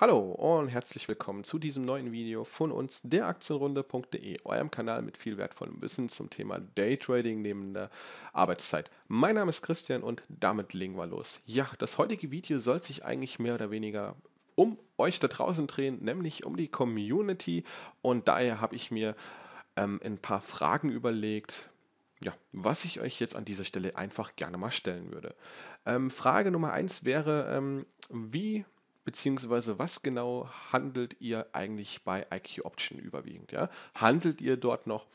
Hallo und herzlich willkommen zu diesem neuen Video von uns, der Aktienrunde.de, eurem Kanal mit viel wertvollem Wissen zum Thema Daytrading neben der Arbeitszeit. Mein Name ist Christian und damit legen wir los. Ja, das heutige Video soll sich eigentlich mehr oder weniger um euch da draußen drehen, nämlich um die Community und daher habe ich mir ähm, ein paar Fragen überlegt, ja, was ich euch jetzt an dieser Stelle einfach gerne mal stellen würde. Ähm, Frage Nummer eins wäre, ähm, wie beziehungsweise was genau handelt ihr eigentlich bei IQ Option überwiegend? Ja? Handelt ihr dort noch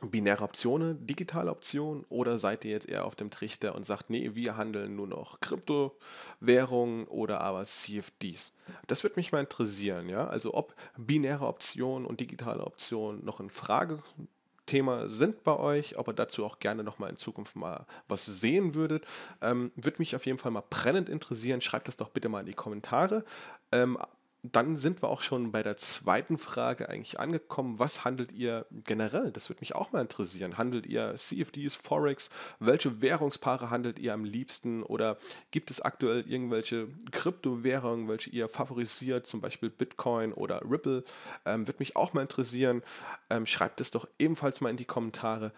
binäre Optionen, digitale Optionen oder seid ihr jetzt eher auf dem Trichter und sagt, nee, wir handeln nur noch Kryptowährungen oder aber CFDs? Das würde mich mal interessieren, ja. Also ob binäre Optionen und digitale Optionen noch in Frage Thema sind bei euch, ob ihr dazu auch gerne nochmal in Zukunft mal was sehen würdet. Ähm, Würde mich auf jeden Fall mal brennend interessieren. Schreibt das doch bitte mal in die Kommentare. Ähm, dann sind wir auch schon bei der zweiten Frage eigentlich angekommen. Was handelt ihr generell? Das würde mich auch mal interessieren. Handelt ihr CFDs, Forex? Welche Währungspaare handelt ihr am liebsten? Oder gibt es aktuell irgendwelche Kryptowährungen, welche ihr favorisiert, zum Beispiel Bitcoin oder Ripple? Ähm, würde mich auch mal interessieren. Ähm, schreibt es doch ebenfalls mal in die Kommentare.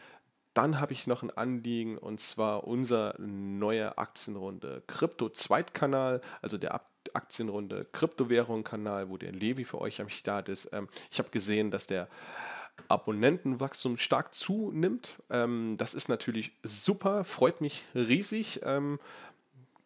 Dann habe ich noch ein Anliegen und zwar unser neuer Aktienrunde Krypto-Zweitkanal, also der Aktienrunde Kryptowährung-Kanal, wo der Levi für euch am Start ist. Ähm, ich habe gesehen, dass der Abonnentenwachstum stark zunimmt. Ähm, das ist natürlich super, freut mich riesig. Ähm,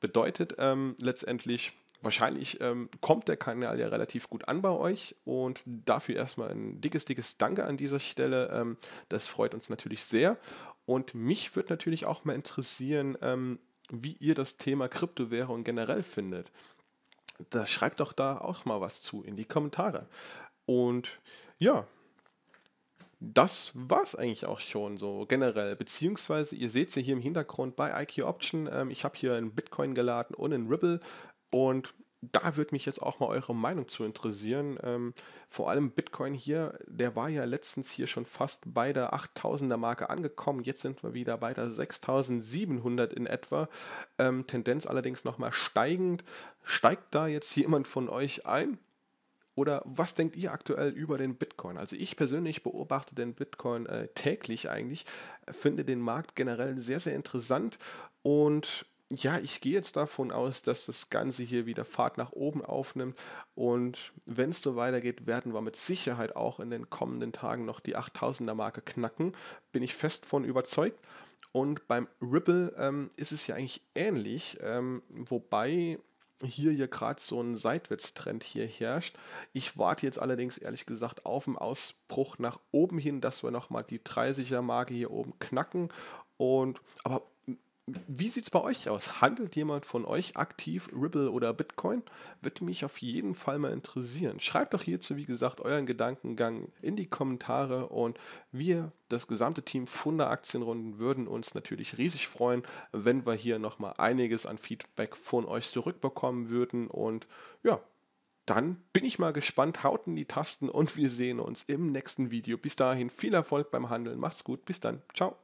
bedeutet letztendlich, wahrscheinlich ähm, kommt der Kanal ja relativ gut an bei euch und dafür erstmal ein dickes, dickes Danke an dieser Stelle. Ähm, das freut uns natürlich sehr. Und mich würde natürlich auch mal interessieren, ähm, wie ihr das Thema Kryptowährung generell findet. Da schreibt doch da auch mal was zu in die Kommentare. Und ja, das war es eigentlich auch schon so generell. Beziehungsweise, ihr seht es hier im Hintergrund bei IQ Option. Ähm, ich habe hier einen Bitcoin geladen und einen Ripple. Und da würde mich jetzt auch mal eure Meinung zu interessieren. Ähm, vor allem Bitcoin hier, der war ja letztens hier schon fast bei der 8000er Marke angekommen. Jetzt sind wir wieder bei der 6700 in etwa. Ähm, Tendenz allerdings nochmal steigend. Steigt da jetzt jemand von euch ein? Oder was denkt ihr aktuell über den Bitcoin? Also ich persönlich beobachte den Bitcoin äh, täglich eigentlich, finde den Markt generell sehr, sehr interessant und ja, ich gehe jetzt davon aus, dass das Ganze hier wieder Fahrt nach oben aufnimmt. Und wenn es so weitergeht, werden wir mit Sicherheit auch in den kommenden Tagen noch die 8000er Marke knacken. Bin ich fest von überzeugt. Und beim Ripple ähm, ist es ja eigentlich ähnlich, ähm, wobei hier ja gerade so ein Seitwärtstrend hier herrscht. Ich warte jetzt allerdings ehrlich gesagt auf den Ausbruch nach oben hin, dass wir nochmal die 30er Marke hier oben knacken. Und aber wie sieht es bei euch aus? Handelt jemand von euch aktiv Ripple oder Bitcoin? Würde mich auf jeden Fall mal interessieren. Schreibt doch hierzu, wie gesagt, euren Gedankengang in die Kommentare und wir, das gesamte Team Funder Aktienrunden, würden uns natürlich riesig freuen, wenn wir hier nochmal einiges an Feedback von euch zurückbekommen würden. Und ja, dann bin ich mal gespannt. Haut in die Tasten und wir sehen uns im nächsten Video. Bis dahin viel Erfolg beim Handeln. Macht's gut. Bis dann. Ciao.